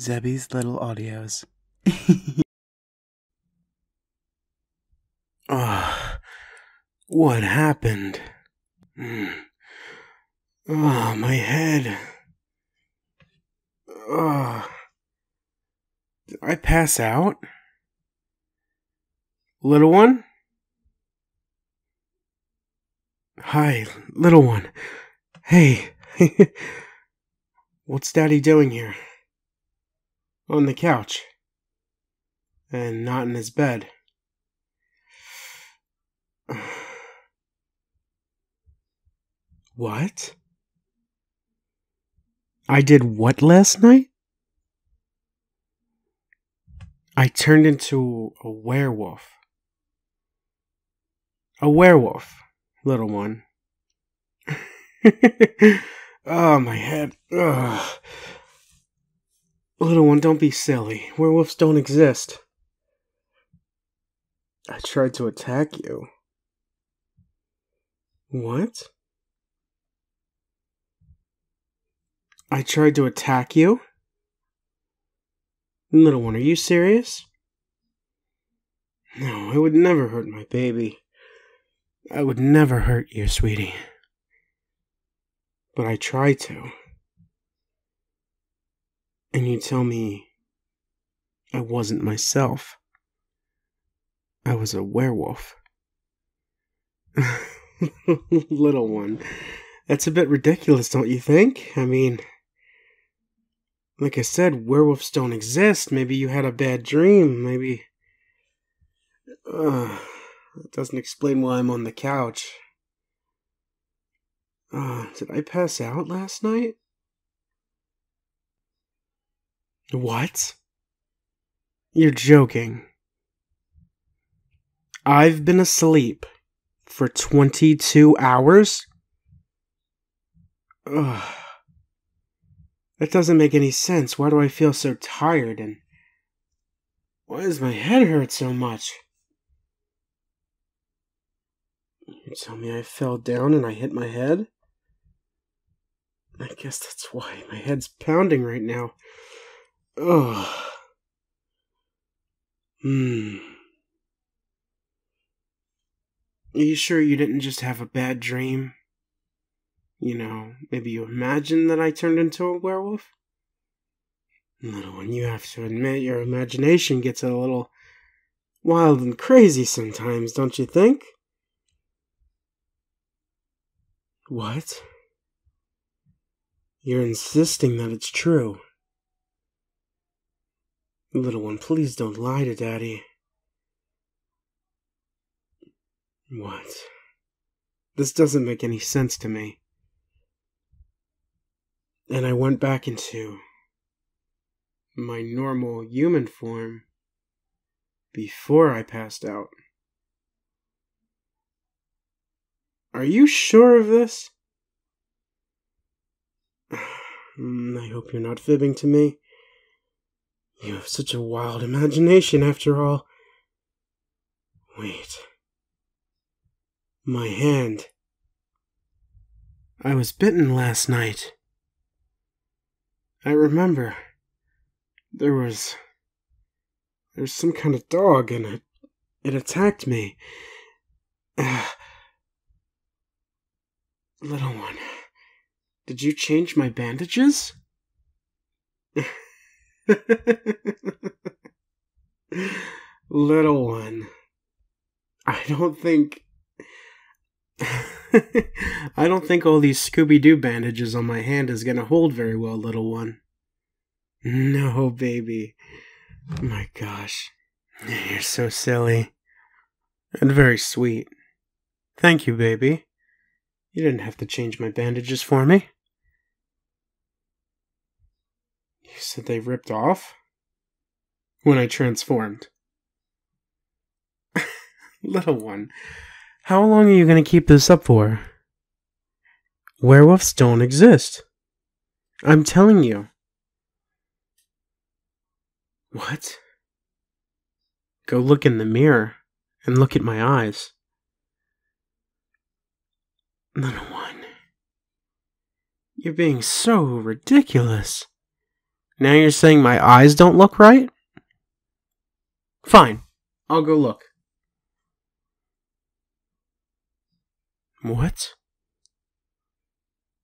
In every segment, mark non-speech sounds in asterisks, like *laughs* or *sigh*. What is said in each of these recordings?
Zebby's Little Audios. *laughs* Ah, what happened? Mm. Ah, my head. Ah, did I pass out? Little one? Hi, little one. Hey, *laughs* what's Daddy doing here? On the couch. And not in his bed. *sighs* What? I did what last night? I turned into a werewolf. A werewolf, little one. *laughs* oh, my head. Ugh. Little one, don't be silly. Werewolves don't exist. I tried to attack you. What? I tried to attack you? Little one, are you serious? No, I would never hurt my baby. I would never hurt you, sweetie. But I tried to. And you tell me I wasn't myself. I was a werewolf. *laughs* Little one. That's a bit ridiculous, don't you think? I mean, like I said, werewolves don't exist. Maybe you had a bad dream. Maybe. Uh, it doesn't explain why I'm on the couch. Uh, did I pass out last night? What? You're joking. I've been asleep for 22 hours? Ugh. That doesn't make any sense. Why do I feel so tired and why does my head hurt so much? You tell me I fell down and I hit my head? I guess that's why my head's pounding right now. Ugh. Hmm. Are you sure you didn't just have a bad dream? You know, maybe you imagined that I turned into a werewolf? Little one, you have to admit your imagination gets a little wild and crazy sometimes, don't you think? What? You're insisting that it's true. Little one, please don't lie to Daddy. What? This doesn't make any sense to me. And I went back into my normal human form before I passed out. Are you sure of this? *sighs* I hope you're not fibbing to me. You have such a wild imagination, after all. Wait. My hand. I was bitten last night. I remember there was there was some kind of dog and it it attacked me. *sighs* Little one, did you change my bandages? *laughs* *laughs* little one, I don't think *laughs* I don't think all these Scooby Doo bandages on my hand is gonna hold very well, little one. No, baby. My gosh. You're so silly. And very sweet. Thank you, baby. You didn't have to change my bandages for me. You said they ripped off? When I transformed. *laughs* little one. How long are you going to keep this up for? Werewolves don't exist. I'm telling you. What? Go look in the mirror and look at my eyes. Little one, you're being so ridiculous. Now you're saying my eyes don't look right? Fine. I'll go look. What?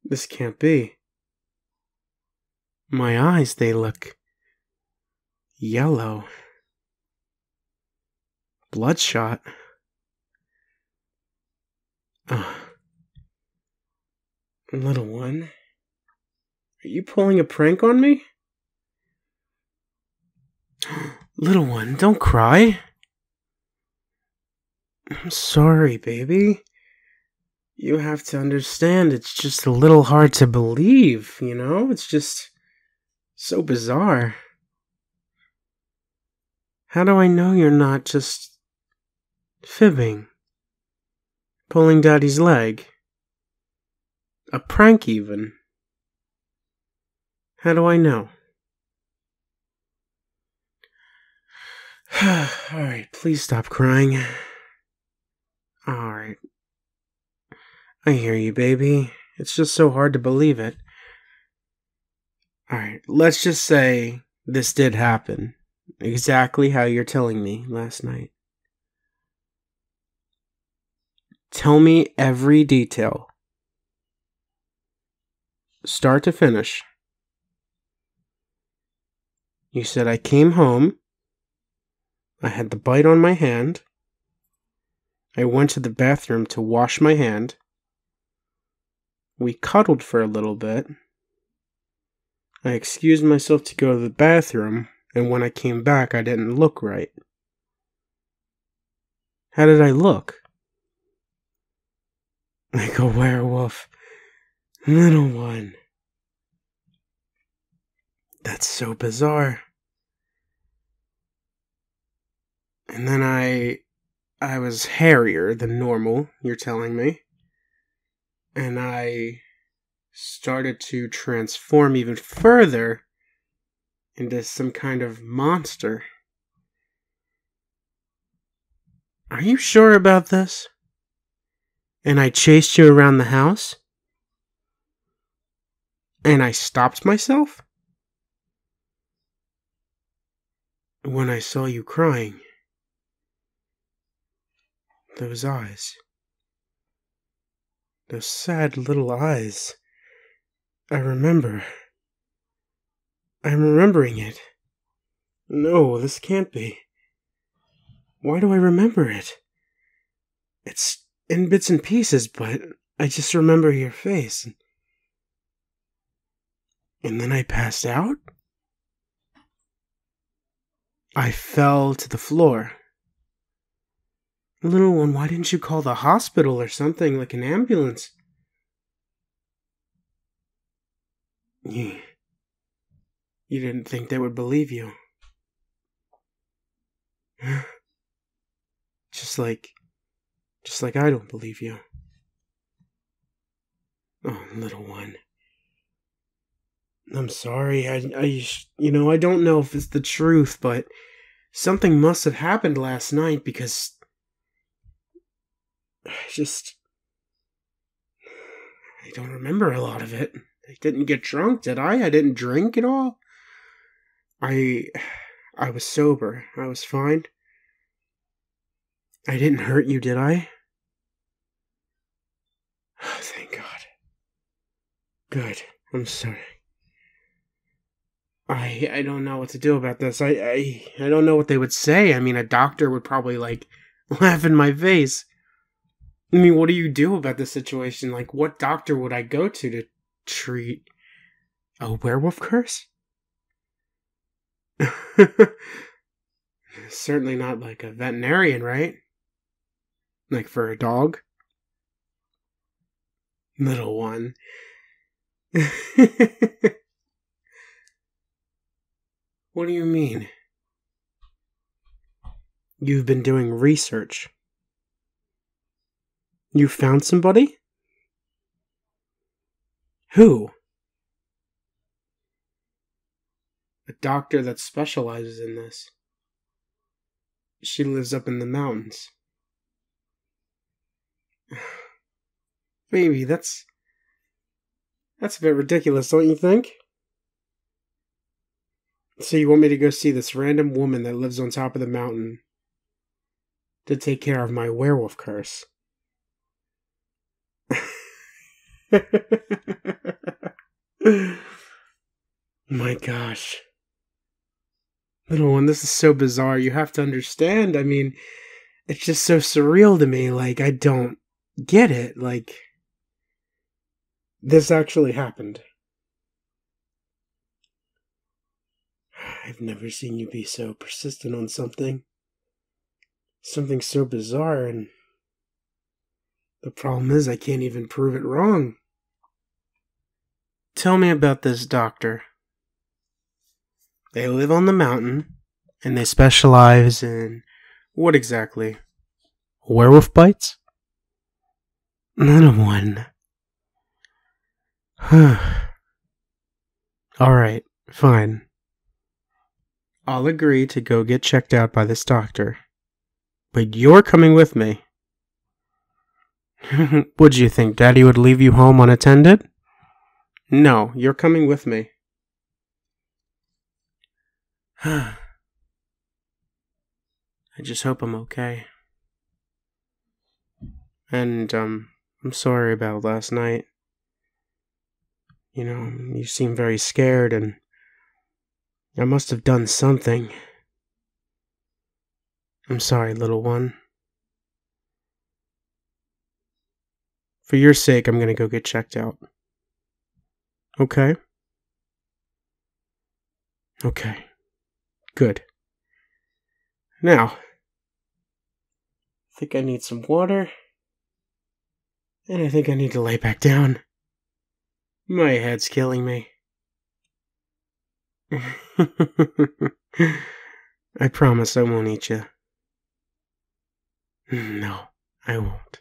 This can't be. My eyes, they look yellow. Bloodshot. Oh. Little one. Are you pulling a prank on me? Little one, don't cry. I'm sorry, baby. You have to understand, it's just a little hard to believe, you know? It's just so bizarre. How do I know you're not just fibbing? Pulling daddy's leg? A prank, even? How do I know? *sighs* Alright, please stop crying. Alright. I hear you, baby. It's just so hard to believe it. Alright, let's just say this did happen. Exactly how you're telling me last night. Tell me every detail. Start to finish. You said I came home. I had the bite on my hand. I went to the bathroom to wash my hand. We cuddled for a little bit. I excused myself to go to the bathroom, and when I came back, I didn't look right. How did I look? *laughs* Like a werewolf. Little one. That's so bizarre. And then I I was hairier than normal, you're telling me. And I started to transform even further into some kind of monster. Are you sure about this? And I chased you around the house? And I stopped myself? When I saw you crying. Those eyes. Those sad little eyes. I remember. I'm remembering it. No, this can't be. Why do I remember it? It's in bits and pieces, but I just remember your face. And then I passed out? I fell to the floor. Little one, why didn't you call the hospital or something like an ambulance? You, you didn't think they would believe you. *sighs* Just like, just like I don't believe you. Oh, little one. I'm sorry. I, I, you know, I don't know if it's the truth, but something must have happened last night because *sighs* just, I don't remember a lot of it. I didn't get drunk, did I? I didn't drink at all. I *sighs* I was sober. I was fine. I didn't hurt you, did I? Oh, *sighs* thank God. Good. I'm sorry. I I don't know what to do about this. I I I don't know what they would say. I mean, a doctor would probably like *laughs* laugh in my face. I mean, what do you do about this situation? Like, what doctor would I go to to treat a werewolf curse? *laughs* Certainly not like a veterinarian, right? Like for a dog? Little one. *laughs* what do you mean? You've been doing research. You found somebody? Who? A doctor that specializes in this. She lives up in the mountains. *sighs* Baby, that's. That's a bit ridiculous, don't you think? So you want me to go see this random woman that lives on top of the mountain to take care of my werewolf curse? *laughs* my gosh. Little one, this is so bizarre. You have to understand. I mean, it's just so surreal to me. Like, I don't get it. Like, this actually happened. I've never seen you be so persistent on something. Something so bizarre, and the problem is I can't even prove it wrong. Tell me about this doctor. They live on the mountain, and they specialize in what exactly? Werewolf bites? Little one. Alright, fine. I'll agree to go get checked out by this doctor. But you're coming with me. *laughs* would you think Daddy would leave you home unattended? No, you're coming with me. *sighs* I just hope I'm okay. And, um, I'm sorry about last night. You know, you seem very scared, and I must have done something. I'm sorry, little one. For your sake, I'm gonna go get checked out. Okay? Okay. Good. Now, I think I need some water. And I think I need to lay back down. My head's killing me. *laughs* I promise I won't eat you. No, I won't.